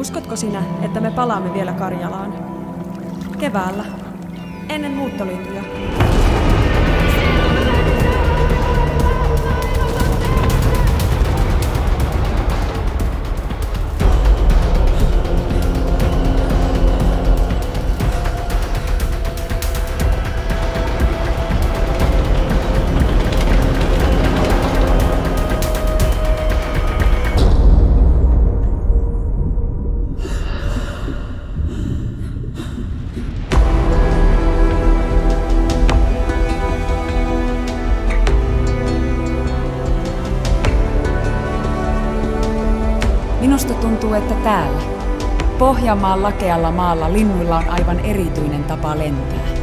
Uskotko sinä, että me palaamme vielä Karjalaan? Keväällä, ennen muuttolintuja. Minusta tuntuu, että täällä, Pohjanmaan lakealla maalla linnuilla on aivan erityinen tapa lentää.